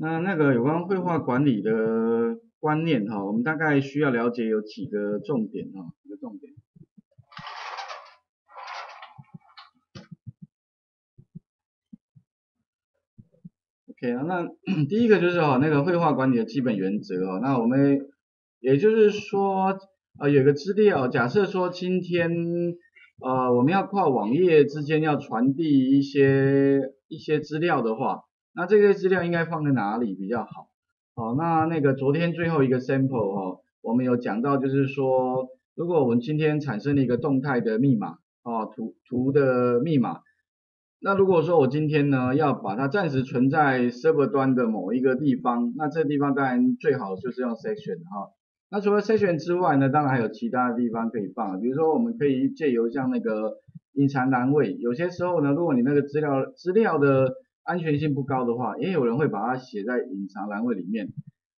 那那个有关绘画管理的观念哈，我们大概需要了解有几个重点哈，几个重点。OK 啊，那第一个就是哈那个绘画管理的基本原则哦，那我们也就是说啊有个资料，假设说今天呃我们要跨网页之间要传递一些一些资料的话。那这些资料应该放在哪里比较好？好，那那个昨天最后一个 sample 哈，我们有讲到，就是说，如果我们今天产生了一个动态的密码，啊，图图的密码，那如果说我今天呢要把它暂时存在 server 端的某一个地方，那这地方当然最好就是用 section 哈。那除了 section 之外呢，当然还有其他的地方可以放，比如说我们可以借由像那个隐藏栏位，有些时候呢，如果你那个资料资料的安全性不高的话，也有人会把它写在隐藏栏位里面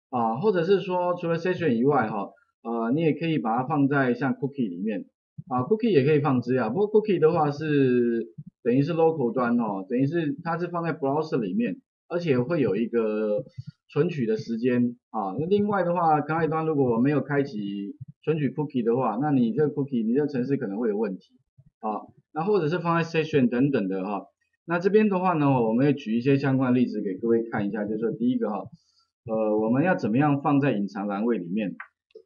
啊，或者是说除了 session 以外哈，呃，你也可以把它放在像 cookie 里面啊，cookie 也可以放资料，不过 cookie 的话是等于是 local 端哦，等于是它是放在 browser 里面，而且会有一个存取的时间啊。那另外的话，刚才端如果我没有开启存取 cookie 的话，那你这个 cookie 你这程式可能会有问题啊。那或者是放在 session 等等的哈。那这边的话呢，我们也举一些相关的例子给各位看一下，就是说第一个哈，呃，我们要怎么样放在隐藏栏位里面？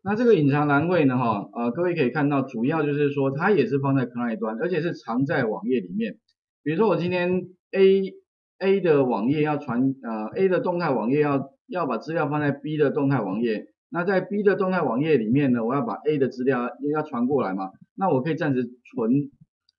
那这个隐藏栏位呢，哈，呃，各位可以看到，主要就是说它也是放在 client 端，而且是藏在网页里面。比如说我今天 A A 的网页要传，呃，A 的动态网页要要把资料放在 B 的动态网页，那在 B 的动态网页里面呢，我要把 A 的资料要传过来嘛，那我可以暂时存。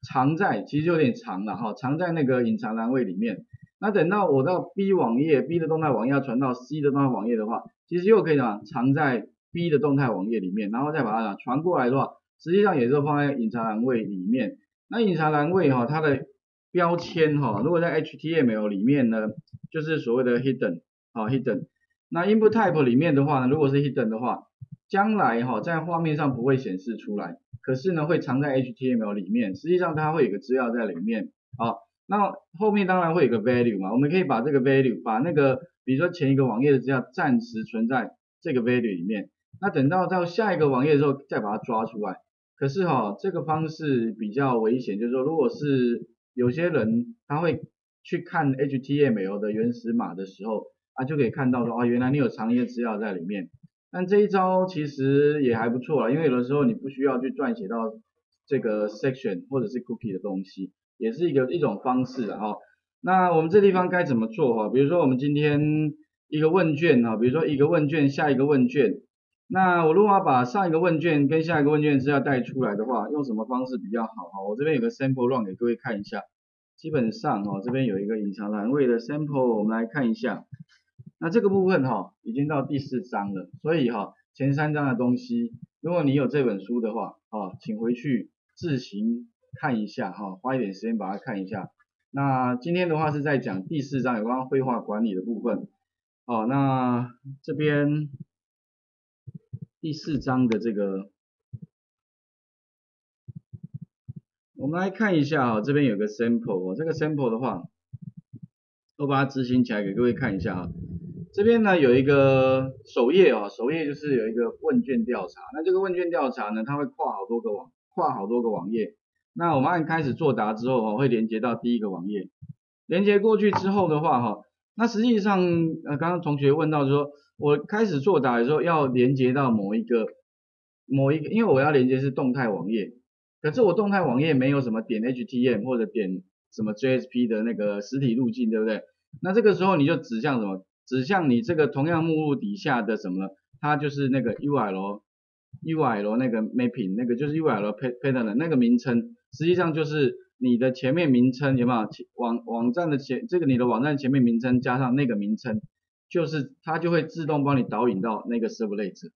藏在其实有点长了哈，藏在那个隐藏栏位里面。那等到我到 B 网页，B 的动态网页要传到 C 的动态网页的话，其实又可以么藏在 B 的动态网页里面，然后再把它传过来的话，实际上也是放在隐藏栏位里面。那隐藏栏位哈，它的标签哈，如果在 HTML 里面呢，就是所谓的 hidden 啊 hidden。那 input type 里面的话呢，如果是 hidden 的话，将来哈在画面上不会显示出来。可是呢，会藏在 HTML 里面，实际上它会有个资料在里面。好，那后面当然会有个 value 嘛，我们可以把这个 value，把那个比如说前一个网页的资料暂时存在这个 value 里面。那等到到下一个网页的时候再把它抓出来。可是哈，这个方式比较危险，就是说如果是有些人他会去看 HTML 的原始码的时候，啊就可以看到说啊原来你有藏一些资料在里面。但这一招其实也还不错啊，因为有的时候你不需要去撰写到这个 section 或者是 cookie 的东西，也是一个一种方式的哈。那我们这地方该怎么做哈？比如说我们今天一个问卷哈，比如说一个问卷下一个问卷，那我如果要把上一个问卷跟下一个问卷资料带出来的话，用什么方式比较好哈？我这边有个 sample run 给各位看一下，基本上哈这边有一个隐藏栏位的 sample，我们来看一下。那这个部分哈，已经到第四章了，所以哈，前三章的东西，如果你有这本书的话，啊，请回去自行看一下哈，花一点时间把它看一下。那今天的话是在讲第四章有关绘画管理的部分，哦，那这边第四章的这个，我们来看一下哈，这边有个 sample，这个 sample 的话，我把它执行起来给各位看一下哈。这边呢有一个首页哦，首页就是有一个问卷调查。那这个问卷调查呢，它会跨好多个网，跨好多个网页。那我们按开始作答之后哦，会连接到第一个网页。连接过去之后的话哈，那实际上呃刚刚同学问到说，我开始作答的时候要连接到某一个某一个，因为我要连接是动态网页，可是我动态网页没有什么点 h t m 或者点什么 JSP 的那个实体路径，对不对？那这个时候你就指向什么？指向你这个同样目录底下的什么呢？它就是那个 URL，URL 那个 mapping，那个就是 URL pattern 那个名称，实际上就是你的前面名称有没有？网网站的前这个你的网站前面名称加上那个名称，就是它就会自动帮你导引到那个 servlet。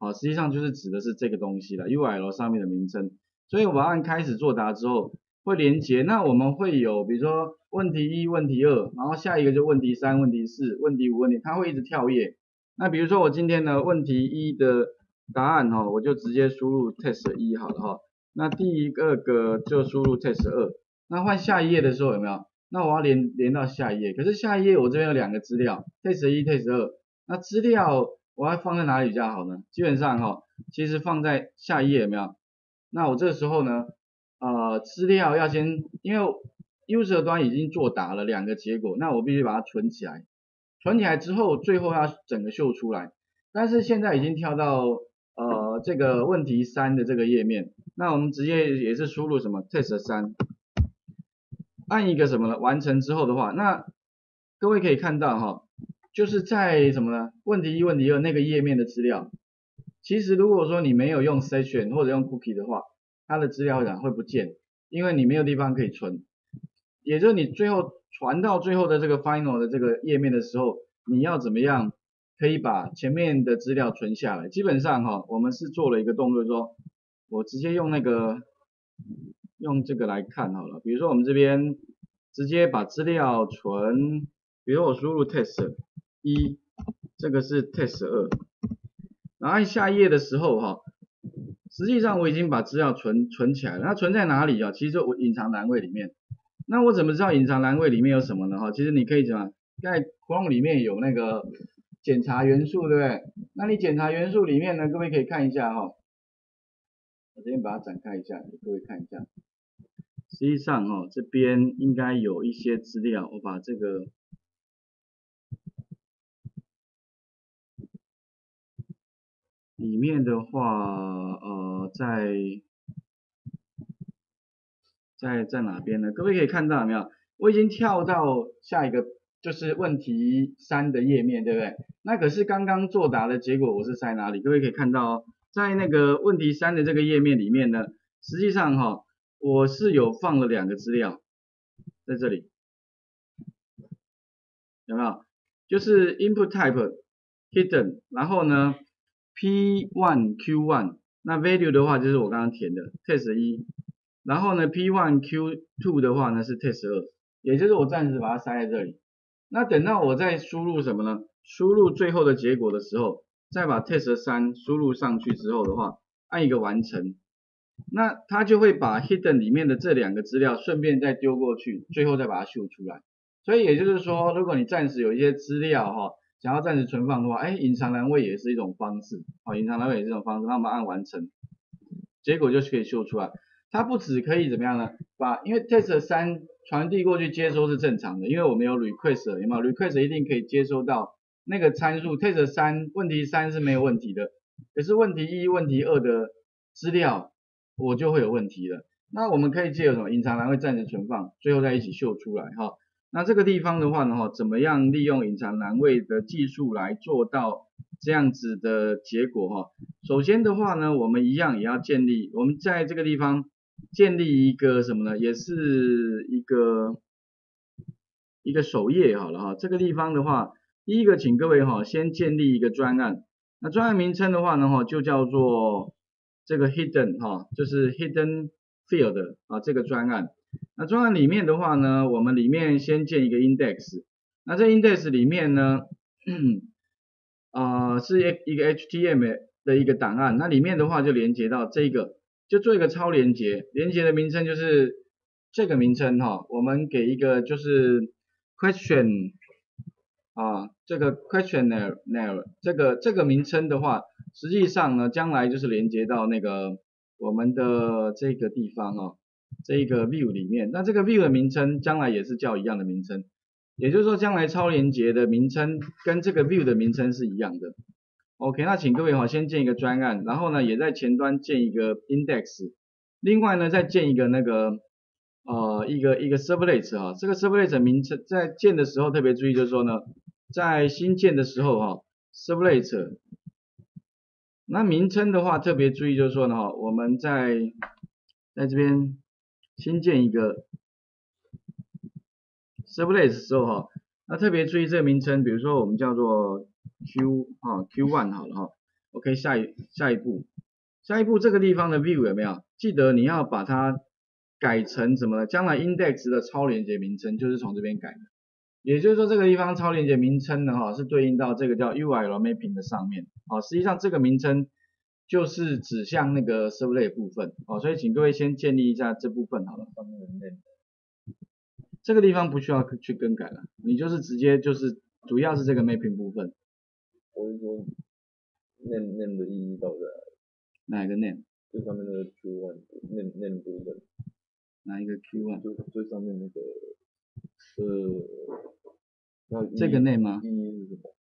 好，实际上就是指的是这个东西了，URL 上面的名称。所以我按开始作答之后。会连接，那我们会有，比如说问题一、问题二，然后下一个就问题三、问题四、问题五、问题，它会一直跳页。那比如说我今天的问题一的答案哈，我就直接输入 test 一好了哈。那第一个个就输入 test 二。那换下一页的时候有没有？那我要连连到下一页，可是下一页我这边有两个资料，test 一 test 二，那资料我要放在哪里比较好呢？基本上哈，其实放在下一页有没有？那我这个时候呢，呃，资料要先，因为 user 端已经作答了两个结果，那我必须把它存起来，存起来之后，最后要整个秀出来。但是现在已经跳到呃这个问题三的这个页面，那我们直接也是输入什么 test 三，按一个什么呢？完成之后的话，那各位可以看到哈，就是在什么呢？问题一、问题二那个页面的资料，其实如果说你没有用 session 或者用 cookie 的话，它的资料会会不见，因为你没有地方可以存。也就是你最后传到最后的这个 final 的这个页面的时候，你要怎么样？可以把前面的资料存下来。基本上哈，我们是做了一个动作，说我直接用那个用这个来看好了。比如说我们这边直接把资料存，比如我输入 test 一，这个是 test 二，然后下一页的时候哈，实际上我已经把资料存存起来了。它存在哪里啊？其实我隐藏栏位里面。那我怎么知道隐藏栏位里面有什么呢？哈，其实你可以怎么在 Chrome 里面有那个。检查元素对不对？那你检查元素里面呢，各位可以看一下哈。我这边把它展开一下，给各位看一下。实际上哈，这边应该有一些资料，我把这个里面的话，呃，在在在哪边呢？各位可以看到没有？我已经跳到下一个。就是问题三的页面，对不对？那可是刚刚作答的结果，我是在哪里？各位可以看到哦，在那个问题三的这个页面里面呢，实际上哈，我是有放了两个资料在这里，有没有？就是 input type hidden，然后呢 p one q one，那 value 的话就是我刚刚填的 test 一，然后呢 p one q two 的话呢是 test 二，也就是我暂时把它塞在这里。那等到我再输入什么呢？输入最后的结果的时候，再把 test 三输入上去之后的话，按一个完成，那它就会把 hidden 里面的这两个资料顺便再丢过去，最后再把它秀出来。所以也就是说，如果你暂时有一些资料哈，想要暂时存放的话，哎，隐藏栏位也是一种方式，好，隐藏栏位也是一种方式。那我们按完成，结果就是可以秀出来。它不止可以怎么样呢？把因为 test 三传递过去接收是正常的，因为我们有 request，有没有 request 一定可以接收到那个参数 test 三问题三是没有问题的，可是问题一、问题二的资料我就会有问题了。那我们可以借由什么隐藏栏位暂时存放，最后再一起秀出来哈。那这个地方的话呢哈，怎么样利用隐藏栏位的技术来做到这样子的结果哈？首先的话呢，我们一样也要建立，我们在这个地方。建立一个什么呢？也是一个一个首页好了哈。这个地方的话，第一个请各位哈先建立一个专案。那专案名称的话呢哈，就叫做这个 hidden 哈，就是 hidden field 啊这个专案。那专案里面的话呢，我们里面先建一个 index。那这 index 里面呢，啊是一一个 HTML 的一个档案。那里面的话就连接到这个。就做一个超连接，连接的名称就是这个名称哈，我们给一个就是 question 啊，这个 questionnaire 这个这个名称的话，实际上呢，将来就是连接到那个我们的这个地方哈，这一个 view 里面，那这个 view 的名称将来也是叫一样的名称，也就是说将来超连接的名称跟这个 view 的名称是一样的。OK，那请各位哈先建一个专案，然后呢也在前端建一个 index，另外呢再建一个那个呃一个一个 servlet 哈，这个 servlet 名称在建的时候特别注意，就是说呢在新建的时候哈 servlet，那名称的话特别注意就是说呢哈我们在在这边新建一个 servlet 的时候哈，那特别注意这个名称，比如说我们叫做 Q 啊 Q one 好了哈，OK 下一下一步，下一步这个地方的 view 有没有？记得你要把它改成什么？将来 index 的超连接名称就是从这边改的，也就是说这个地方超连接名称呢哈是对应到这个叫 URL mapping 的上面啊，实际上这个名称就是指向那个 servlet 部分啊，所以请各位先建立一下这部分好了。这个地方不需要去更改了，你就是直接就是主要是这个 mapping 部分。我是说，name name 的意义到底在哪一个 name？最上面那个 Q one name name 部分。哪一个 Q one？就最上面那个，呃，那这个 name 吗？意义是什么？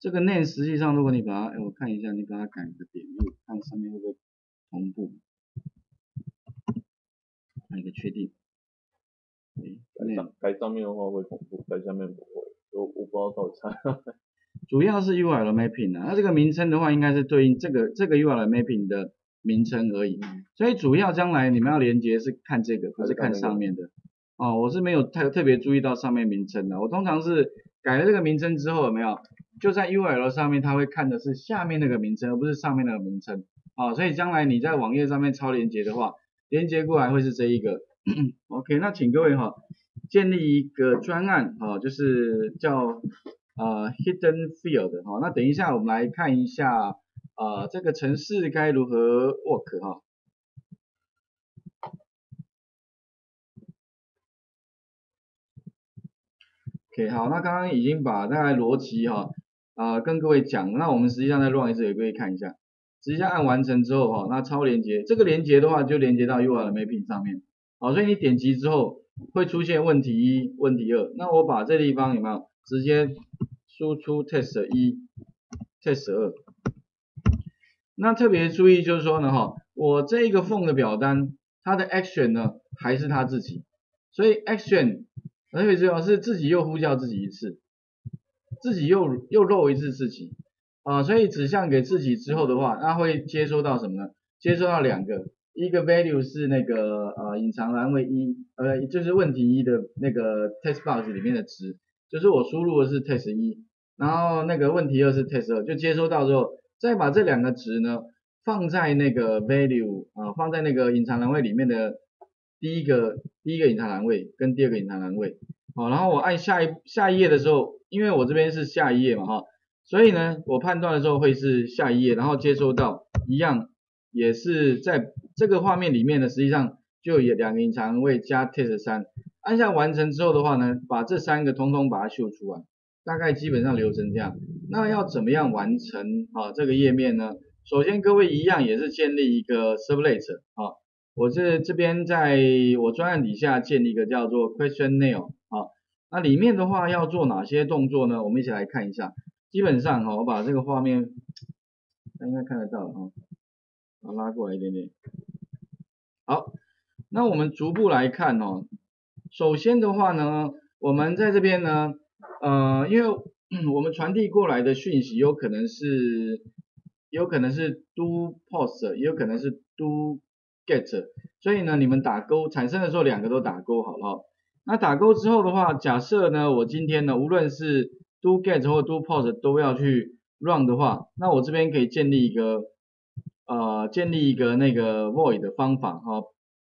这个 name 实际上，如果你把它，哎，我看一下，你把它改个点，看上面会不会同步？哪一个确定？改上改上面的话会同步，改下面不会。我我不知道到底差。主要是 URL mapping 啊，那这个名称的话，应该是对应这个这个 URL mapping 的名称而已。所以主要将来你们要连接是看这个，不是看上面的。哦，我是没有太特别注意到上面名称的。我通常是改了这个名称之后，有没有就在 URL 上面，它会看的是下面那个名称，而不是上面那个名称。哦，所以将来你在网页上面超连接的话，连接过来会是这一个。OK，那请各位哈，建立一个专案啊，就是叫呃 hidden field 哈。那等一下我们来看一下啊，这个程式该如何 work 哈。OK，好，那刚刚已经把大概逻辑哈啊跟各位讲，那我们实际上再 run 一次，也可以看一下。直接按完成之后哈，那超连接，这个连接的话就连接到 URL mapping 上面。好，所以你点击之后会出现问题一、问题二。那我把这地方有没有直接输出 test 一、test 二？那特别注意就是说呢，哈，我这一个 form 的表单，它的 action 呢还是他自己，所以 action 特别重要是自己又呼叫自己一次，自己又又漏一次自己啊，所以指向给自己之后的话，那会接收到什么呢？接收到两个。一个 value 是那个呃隐藏栏位一，呃就是问题一的那个 test box 里面的值，就是我输入的是 test 一，然后那个问题二是 test 二，就接收到之后，再把这两个值呢放在那个 value 啊放在那个隐藏栏位里面的第一个第一个隐藏栏位跟第二个隐藏栏位，好，然后我按下一下一页的时候，因为我这边是下一页嘛哈，所以呢我判断的时候会是下一页，然后接收到一样。也是在这个画面里面呢，实际上就有两个隐藏位加 test 三，按下完成之后的话呢，把这三个通通把它秀出来，大概基本上流程这样。那要怎么样完成啊这个页面呢？首先各位一样也是建立一个 servlet 啊，我这这边在我专案底下建立一个叫做 question nail 啊，那里面的话要做哪些动作呢？我们一起来看一下。基本上哈，我把这个画面应该看得到哈。拉过来一点点，好，那我们逐步来看哦。首先的话呢，我们在这边呢，呃，因为我们传递过来的讯息有可能是，有可能是 do post，也有可能是 do get，所以呢，你们打勾产生的时候两个都打勾，好不好？那打勾之后的话，假设呢，我今天呢，无论是 do get 或 do post 都要去 run 的话，那我这边可以建立一个。呃，建立一个那个 void 的方法哈，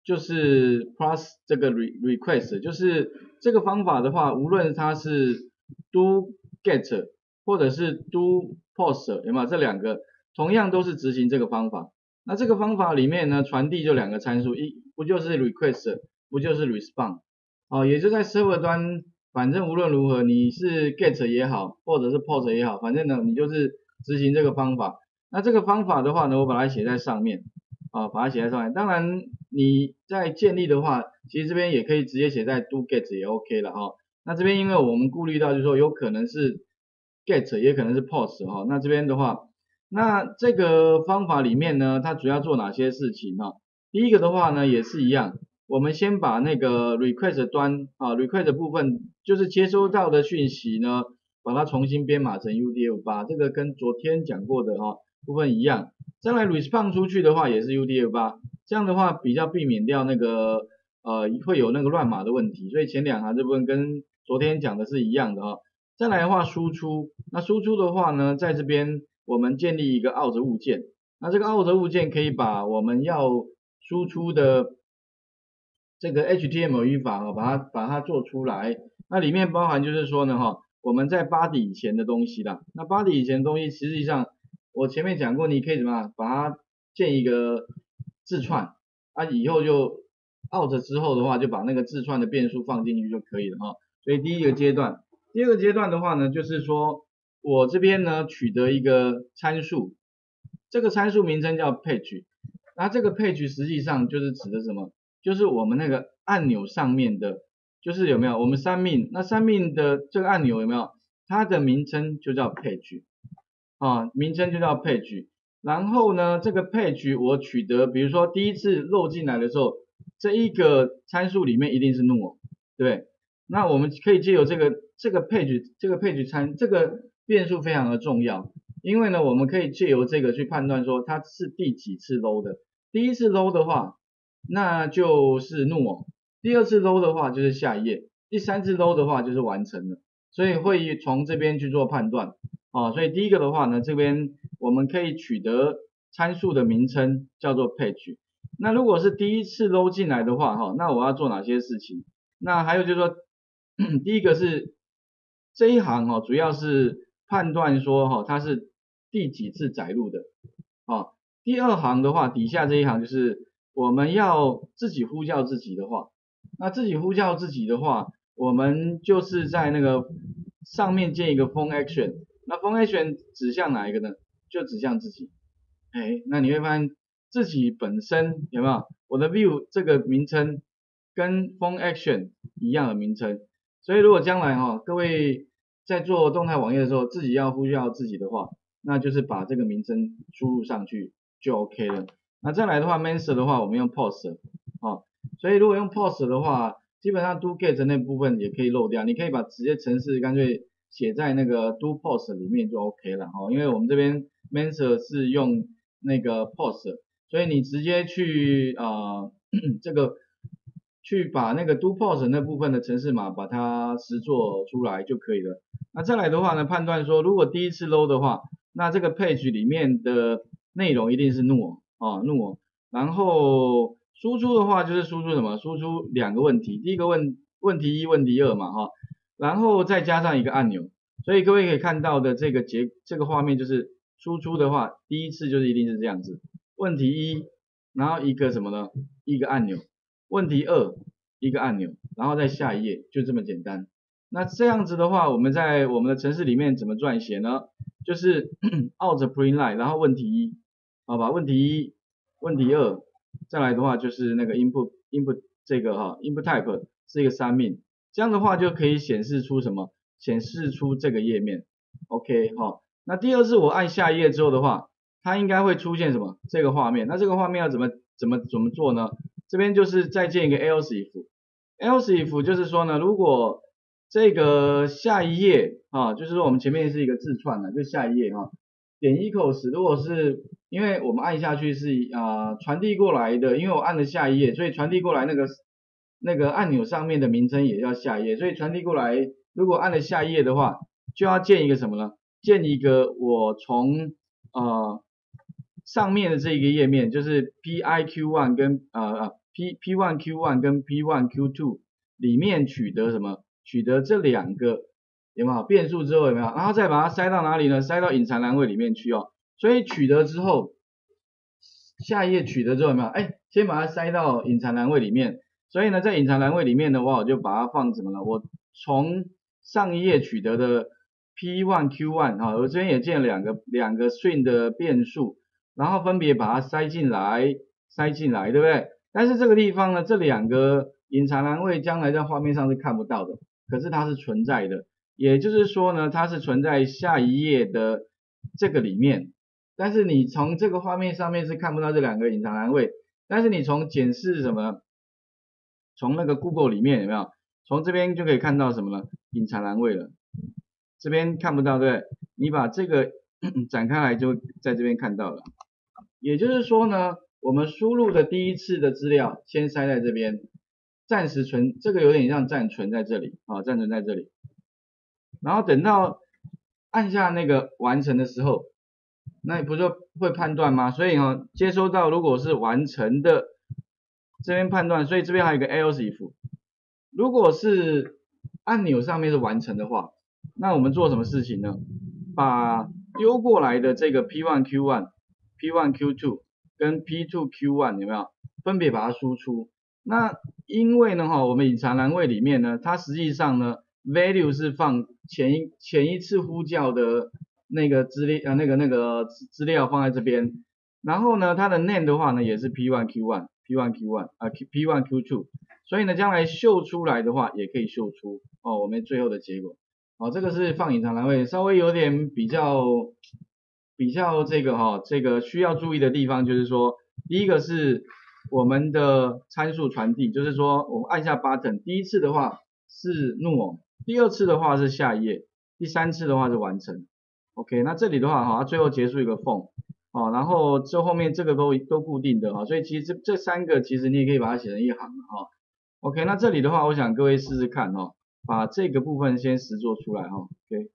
就是 plus 这个 re request，就是这个方法的话，无论它是 do get 或者是 do post，有没有这两个，同样都是执行这个方法。那这个方法里面呢，传递就两个参数，一不就是 request，不就是 respond，哦，也就在 server 端，反正无论如何你是 get 也好，或者是 post 也好，反正呢你就是执行这个方法。那这个方法的话呢，我把它写在上面，啊，把它写在上面。当然你在建立的话，其实这边也可以直接写在 do get 也 OK 了哈。那这边因为我们顾虑到就是说有可能是 get 也可能是 post 哈。那这边的话，那这个方法里面呢，它主要做哪些事情哈？第一个的话呢，也是一样，我们先把那个 request 端啊 request 部分就是接收到的讯息呢，把它重新编码成 UDF8，这个跟昨天讲过的哈。部分一样，再来 respond 出去的话也是 UDF8，这样的话比较避免掉那个呃会有那个乱码的问题，所以前两行这部分跟昨天讲的是一样的哈。再来的话输出，那输出的话呢，在这边我们建立一个 out 物件，那这个 out 物件可以把我们要输出的这个 HTML 语法哈，把它把它做出来，那里面包含就是说呢哈，我们在 body 以前的东西啦，那 body 以前的东西实际上。我前面讲过，你可以怎么把它建一个字串，啊以后就 out 之后的话，就把那个字串的变数放进去就可以了哈。所以第一个阶段，第二个阶段的话呢，就是说我这边呢取得一个参数，这个参数名称叫 page，那这个 page 实际上就是指的什么？就是我们那个按钮上面的，就是有没有我们三命，那三命的这个按钮有没有？它的名称就叫 page，啊，名称就叫 page。然后呢，这个 page 我取得，比如说第一次漏进来的时候，这一个参数里面一定是 null，对。那我们可以借由这个这个 page 这个 page 参这个变数非常的重要，因为呢，我们可以借由这个去判断说它是第几次 load 的。第一次 load 的话，那就是 null；第二次 load 的话就是下一页；第三次 load 的话就是完成了。所以会从这边去做判断哦。所以第一个的话呢，这边我们可以取得参数的名称叫做 page。那如果是第一次 load 进来的话，哈，那我要做哪些事情？那还有就是说。第一个是这一行哦，主要是判断说哈，它是第几次载入的啊。第二行的话，底下这一行就是我们要自己呼叫自己的话，那自己呼叫自己的话，我们就是在那个上面建一个 phone action，那风 action 指向哪一个呢？就指向自己。哎，那你会发现自己本身有没有我的 view 这个名称跟风 action 一样的名称。所以如果将来哈，各位在做动态网页的时候，自己要呼叫自己的话，那就是把这个名称输入上去就 OK 了。那再来的话，master 的话，我们用 post 啊，所以如果用 post 的话，基本上 do get 那部分也可以漏掉，你可以把直接程式干脆写在那个 do post 里面就 OK 了哈，因为我们这边 master 是用那个 post，所以你直接去啊这个。去把那个 do post 那部分的程式码把它实做出来就可以了。那再来的话呢，判断说如果第一次 load 的话，那这个 page 里面的内容一定是 no 啊 no，。然后输出的话就是输出什么？输出两个问题，第一个问问题一，问题二嘛哈。然后再加上一个按钮。所以各位可以看到的这个结这个画面就是输出的话，第一次就是一定是这样子，问题一，然后一个什么呢？一个按钮。问题二，一个按钮，然后再下一页，就这么简单。那这样子的话，我们在我们的程式里面怎么撰写呢？就是 out print line，然后问题一，好吧？问题一，问题二，再来的话就是那个 input input 这个哈 input type 是一个三命，这样的话就可以显示出什么？显示出这个页面。OK 哈。那第二次我按下一页之后的话，它应该会出现什么？这个画面。那这个画面要怎么怎么怎么做呢？这边就是再建一个 else if，else if 就是说呢，如果这个下一页啊，就是说我们前面是一个字串的，就下一页哈，点 equals，如果是因为我们按下去是啊传递过来的，因为我按了下一页，所以传递过来那个那个按钮上面的名称也叫下一页，所以传递过来，如果按了下一页的话，就要建一个什么呢？建一个我从啊上面的这一个页面，就是 p i q one 跟啊啊。P P one Q one 跟 P one Q two 里面取得什么？取得这两个有没有变数之后有没有？然后再把它塞到哪里呢？塞到隐藏栏位里面去哦。所以取得之后，下一页取得之后有没有？哎，先把它塞到隐藏栏位里面。所以呢，在隐藏栏位里面的话，我就把它放什么呢？我从上一页取得的 P one Q one 啊，我这边也建了两个两个 string 的变数，然后分别把它塞进来，塞进来，对不对？但是这个地方呢，这两个隐藏栏位将来在画面上是看不到的，可是它是存在的，也就是说呢，它是存在下一页的这个里面。但是你从这个画面上面是看不到这两个隐藏栏位，但是你从检视什么，从那个 Google 里面有没有？从这边就可以看到什么了？隐藏栏位了。这边看不到对不对？你把这个 展开来就在这边看到了。也就是说呢。我们输入的第一次的资料先塞在这边，暂时存，这个有点像暂存在这里啊，暂存在这里。然后等到按下那个完成的时候，那不就会判断吗？所以哈，接收到如果是完成的，这边判断，所以这边还有一个 else if，如果是按钮上面是完成的话，那我们做什么事情呢？把丢过来的这个 p1 q1，p1 q2。跟 P2 Q1 有没有分别把它输出？那因为呢哈，我们隐藏栏位里面呢，它实际上呢 value 是放前一前一次呼叫的那个资料呃那个那个资料放在这边，然后呢它的 name 的话呢也是 p1 q1 p1 q1 啊 p1 q2，所以呢将来秀出来的话也可以秀出哦我们最后的结果。哦，这个是放隐藏栏位，稍微有点比较比较这个哈，这个需要注意的地方就是说，第一个是我们的参数传递，就是说我们按下 button，第一次的话是 no，第二次的话是下一页，第三次的话是完成。OK，那这里的话哈，最后结束一个缝，哦，然后这后面这个都都固定的哈，所以其实这这三个其实你也可以把它写成一行哈。OK，那这里的话，我想各位试试看哈。把这个部分先实做出来哈，OK。